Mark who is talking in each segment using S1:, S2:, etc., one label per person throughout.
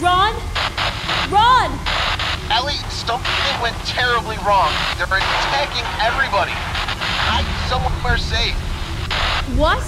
S1: Ron? Ron!
S2: Ellie, something went terribly wrong. They're attacking everybody. Hide somewhere safe.
S1: What?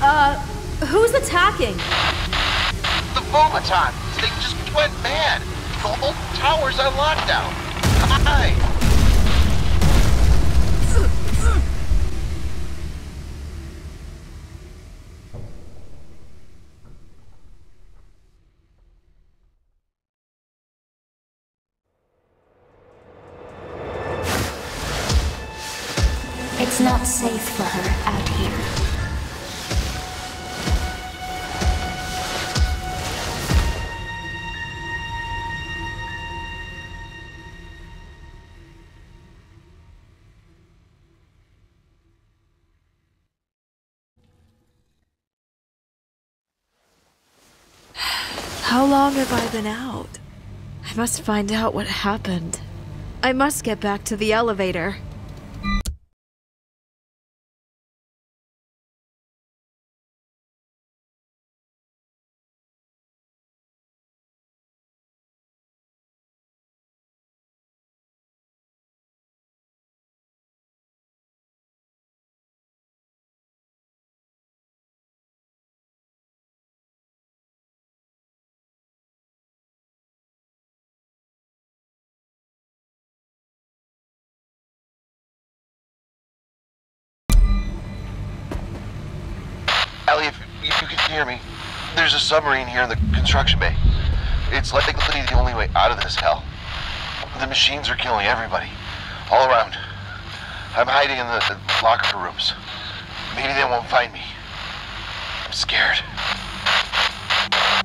S1: Uh, who's attacking?
S2: The Vomitons. They just went mad. The whole tower's on lockdown. Hide.
S3: Have I been out? I must find out what happened. I must get back to the elevator.
S2: If you can hear me, there's a submarine here in the construction bay. It's likely the only way out of this hell. The machines are killing everybody, all around. I'm hiding in the locker rooms. Maybe they won't find me. I'm scared.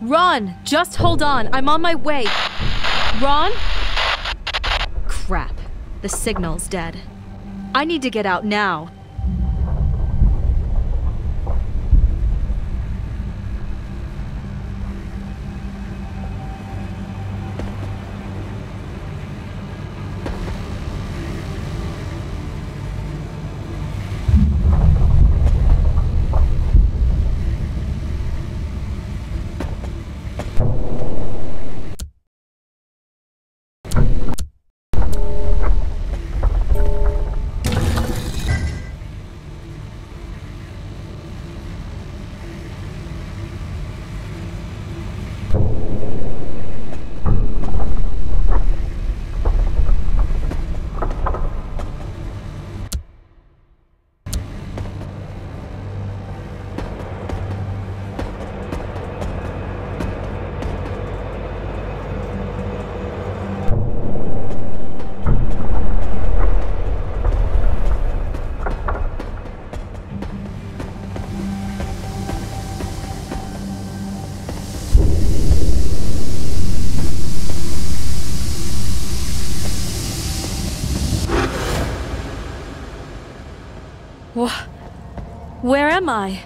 S1: Ron, just hold on. I'm on my way. Ron? Crap. The signal's dead. I need to get out now. Wh- Where am I?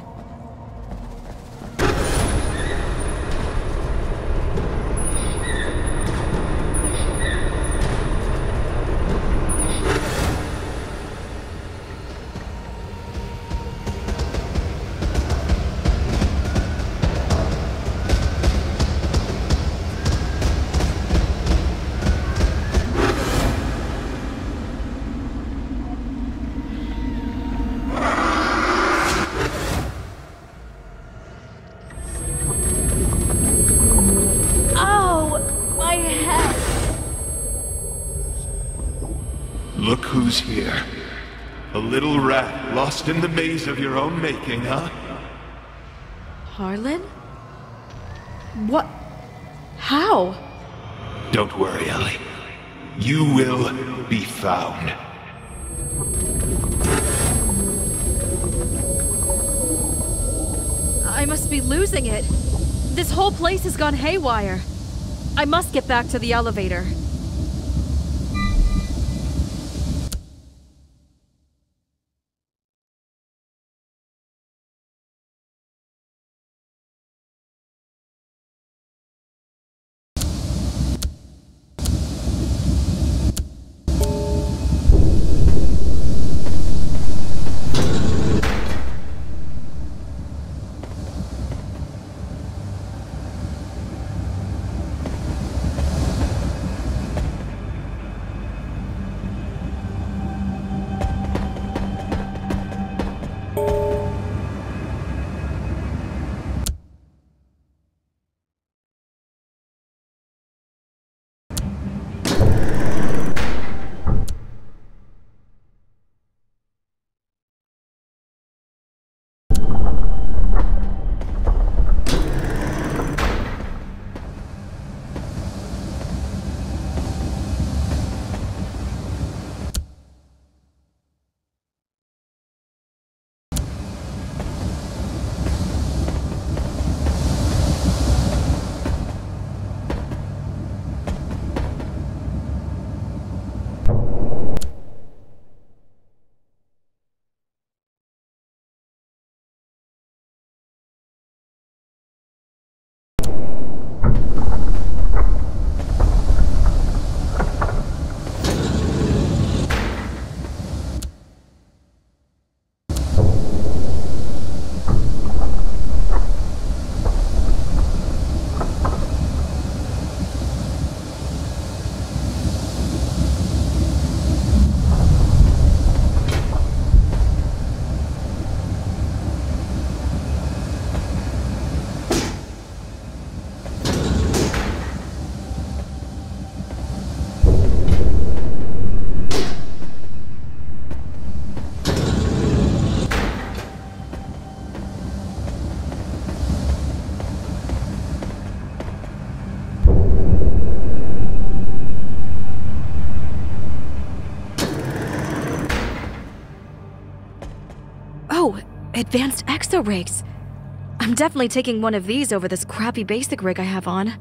S4: Who's here. A little rat lost in the maze of your own making, huh?
S3: Harlan? What? How?
S4: Don't worry, Ellie. You will be found.
S1: I must be losing it. This whole place has gone haywire. I must get back to the elevator.
S3: Advanced exo rigs. I'm definitely taking one of these over this crappy basic rig I have on.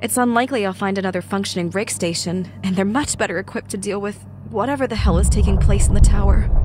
S3: It's unlikely I'll find another functioning rig station, and they're much better equipped to deal with whatever the hell is taking place in the tower.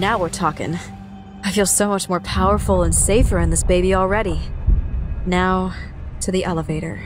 S3: Now we're talking. I feel so much more powerful and safer in this baby already. Now, to the elevator.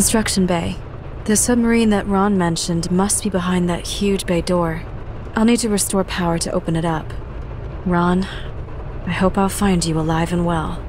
S3: Construction bay. The submarine that Ron mentioned must be behind that huge bay door. I'll need to restore power to open it up. Ron, I hope I'll find you alive and well.